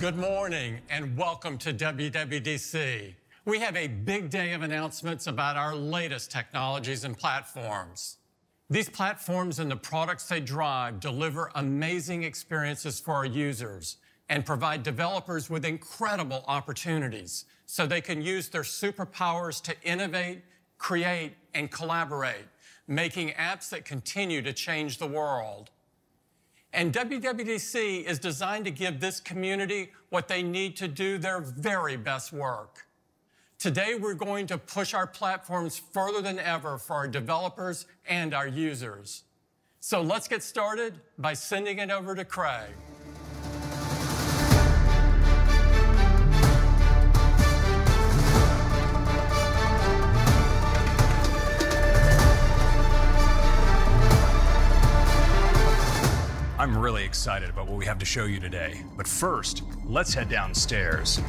Good morning and welcome to WWDC. We have a big day of announcements about our latest technologies and platforms. These platforms and the products they drive deliver amazing experiences for our users and provide developers with incredible opportunities so they can use their superpowers to innovate, create, and collaborate, making apps that continue to change the world. And WWDC is designed to give this community what they need to do their very best work. Today, we're going to push our platforms further than ever for our developers and our users. So let's get started by sending it over to Craig. Excited about what we have to show you today. But first, let's head downstairs.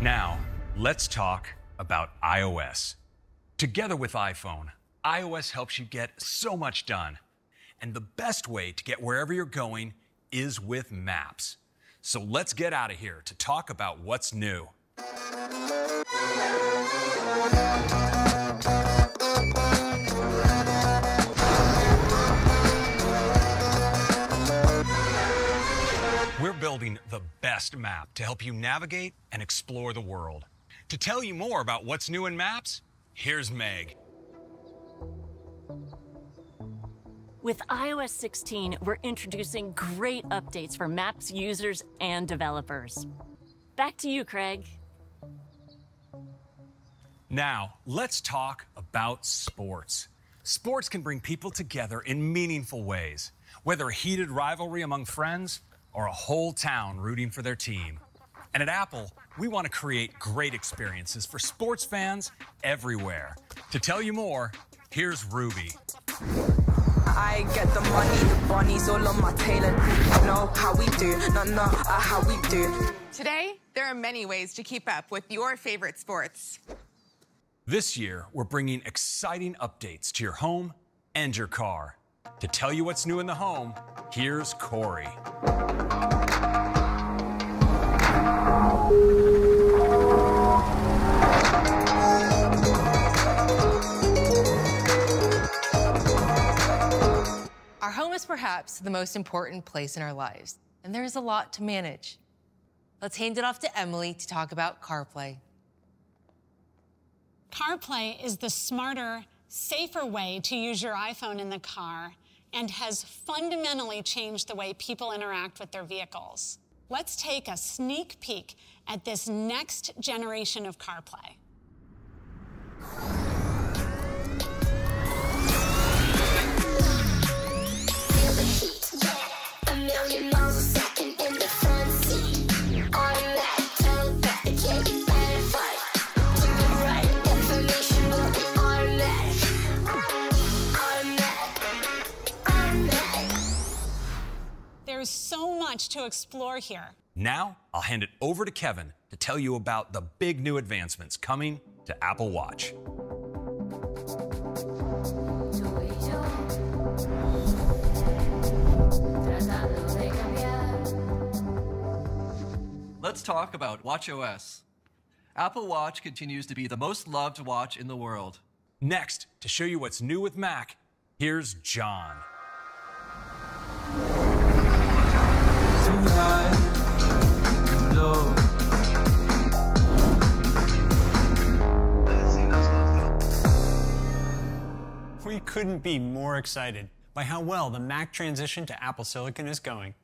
Now, let's talk about iOS. Together with iPhone, iOS helps you get so much done. And the best way to get wherever you're going is with Maps. So let's get out of here to talk about what's new. We're building the best map to help you navigate and explore the world. To tell you more about what's new in Maps, here's Meg. With iOS 16, we're introducing great updates for Maps users and developers. Back to you, Craig. Now, let's talk about sports. Sports can bring people together in meaningful ways, whether a heated rivalry among friends or a whole town rooting for their team. And at Apple, we want to create great experiences for sports fans everywhere. To tell you more, here's Rubie. I get the money, bunnies all on my tailor. Know how we do, no, no, uh, how we do. Today, there are many ways to keep up with your favorite sports. This year, we're bringing exciting updates to your home and your car. To tell you what's new in the home, here's Corey. Our home is perhaps the most important place in our lives, and there is a lot to manage. Let's hand it off to Emily to talk about CarPlay. CarPlay is the smarter, safer way to use your iPhone in the car and has fundamentally changed the way people interact with their vehicles. Let's take a sneak peek at this next generation of CarPlay. Explore here. Now, I'll hand it over to Kevin to tell you about the big new advancements coming to Apple Watch. Let's talk about WatchOS. Apple Watch continues to be the most loved watch in the world. Next, to show you what's new with Mac, here's John. Couldn't be more excited by how well the Mac transition to Apple Silicon is going.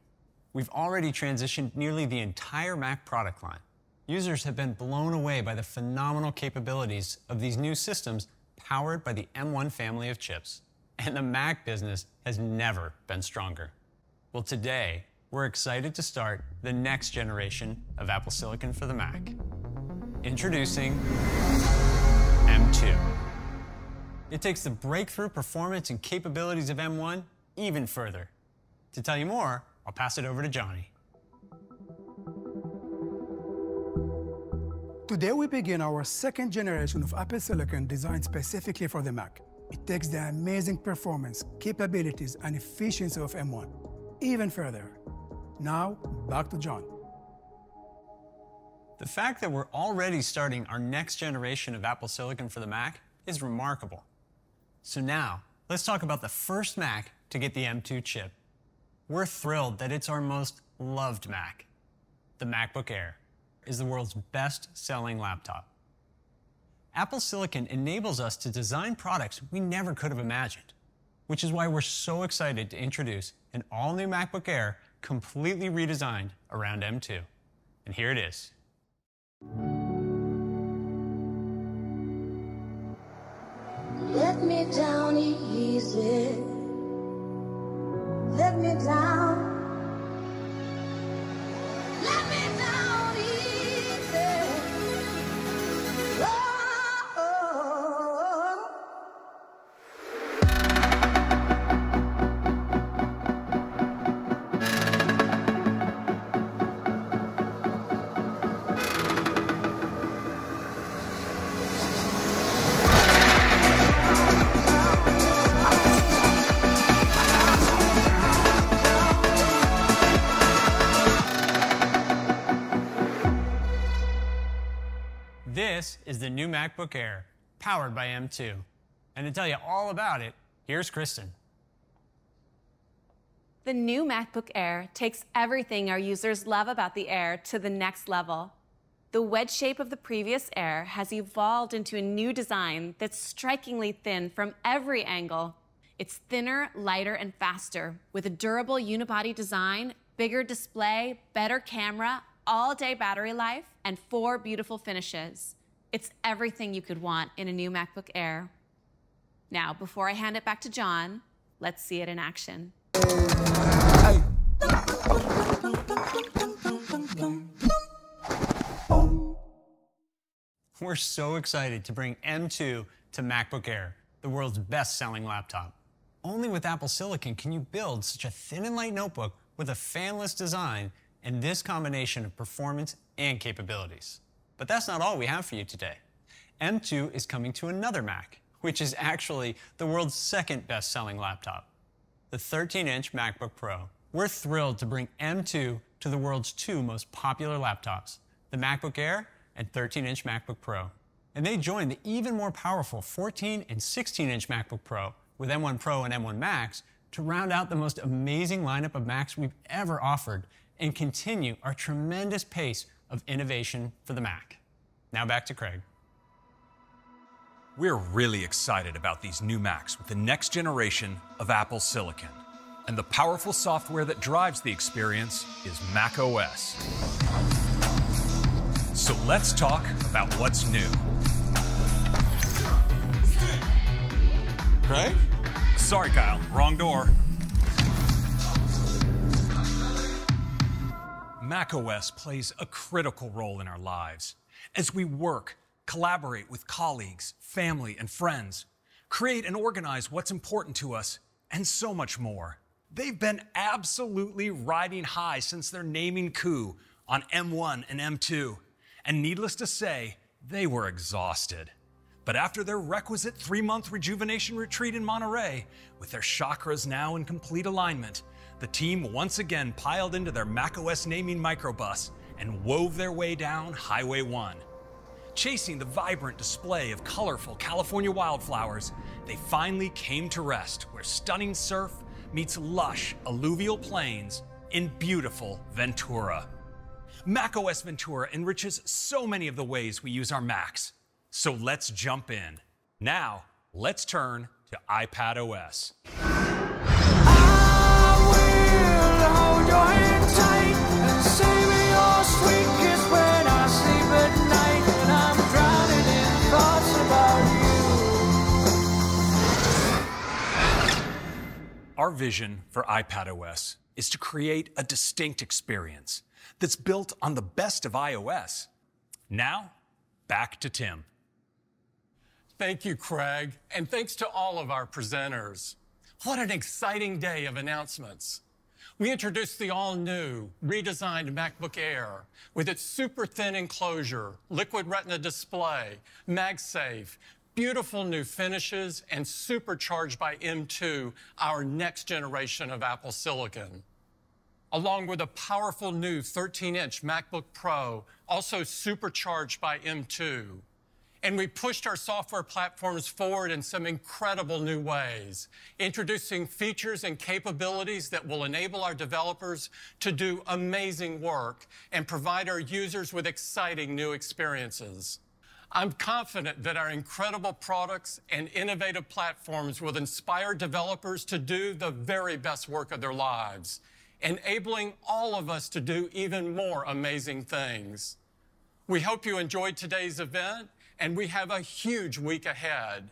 We've already transitioned nearly the entire Mac product line. Users have been blown away by the phenomenal capabilities of these new systems powered by the M1 family of chips. And the Mac business has never been stronger. Well, today, we're excited to start the next generation of Apple Silicon for the Mac. Introducing M2. It takes the breakthrough performance and capabilities of M1 even further. To tell you more, I'll pass it over to Johny. Today we begin our second generation of Apple Silicon designed specifically for the Mac. It takes the amazing performance, capabilities, and efficiency of M1 even further. Now, back to John. The fact that we're already starting our next generation of Apple Silicon for the Mac is remarkable. So now, let's talk about the first Mac to get the M2 chip. We're thrilled that it's our most loved Mac. The MacBook Air is the world's best selling laptop. Apple Silicon enables us to design products we never could have imagined, which is why we're so excited to introduce an all new MacBook Air completely redesigned around M2. And here it is. Me down easy. Let me down. This is the new MacBook Air, powered by M2. And to tell you all about it, here's Kristin. The new MacBook Air takes everything our users love about the Air to the next level. The wedge shape of the previous Air has evolved into a new design that's strikingly thin from every angle. It's thinner, lighter, and faster, with a durable unibody design, bigger display, better camera, all day battery life, and four beautiful finishes. It's everything you could want in a new MacBook Air. Now, before I hand it back to John, let's see it in action. We're so excited to bring M2 to MacBook Air, the world's best selling laptop. Only with Apple Silicon can you build such a thin and light notebook with a fanless design and this combination of performance and capabilities. But that's not all we have for you today. M2 is coming to another Mac, which is actually the world's second best selling laptop, the 13 inch MacBook Pro. We're thrilled to bring M2 to the world's two most popular laptops, the MacBook Air and 13 inch MacBook Pro. And they join the even more powerful 14 and 16 inch MacBook Pro with M1 Pro and M1 Max to round out the most amazing lineup of Macs we've ever offered and continue our tremendous pace of innovation for the Mac. Now back to Craig. We're really excited about these new Macs with the next generation of Apple Silicon. And the powerful software that drives the experience is Mac OS. So let's talk about what's new. Craig? Sorry, Kyle, wrong door. macOS plays a critical role in our lives as we work, collaborate with colleagues, family, and friends, create and organize what's important to us, and so much more. They've been absolutely riding high since their naming coup on M1 and M2. And needless to say, they were exhausted. But after their requisite three month rejuvenation retreat in Monterey, with their chakras now in complete alignment, the team once again piled into their macOS naming microbus and wove their way down Highway 1. Chasing the vibrant display of colorful California wildflowers, they finally came to rest where stunning surf meets lush alluvial plains in beautiful Ventura. macOS Ventura enriches so many of the ways we use our Macs. So let's jump in. Now, let's turn to iPad OS. Our vision for iPad OS is to create a distinct experience that's built on the best of iOS. Now, back to Tim. Thank you, Craig, and thanks to all of our presenters. What an exciting day of announcements. We introduced the all new, redesigned MacBook Air with its super thin enclosure, liquid retina display, MagSafe, beautiful new finishes, and supercharged by M2, our next generation of Apple Silicon. Along with a powerful new 13 inch MacBook Pro, also supercharged by M2. And we pushed our software platforms forward in some incredible new ways, introducing features and capabilities that will enable our developers to do amazing work and provide our users with exciting new experiences. I'm confident that our incredible products and innovative platforms will inspire developers to do the very best work of their lives, enabling all of us to do even more amazing things. We hope you enjoyed today's event and we have a huge week ahead.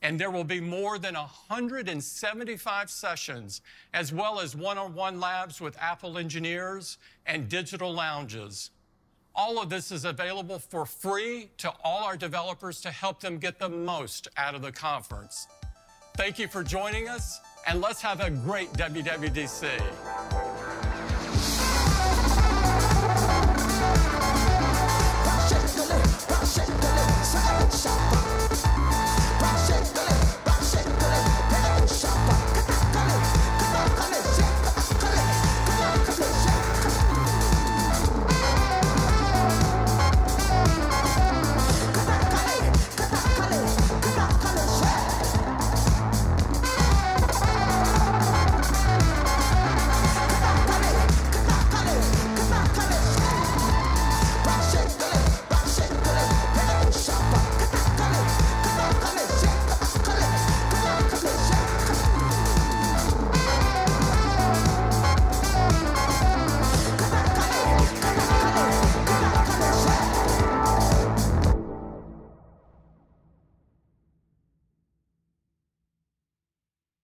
And there will be more than 175 sessions, as well as one on one labs with Apple engineers and digital lounges. All of this is available for free to all our developers to help them get the most out of the conference. Thank you for joining us, and let's have a great WWDC.